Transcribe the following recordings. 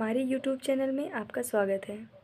हमारे YouTube channel में आपका स्वागत है।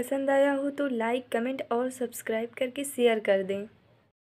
पसंद आया हो तो लाइक कमेंट और सब्सक्राइब करके शेयर कर दें।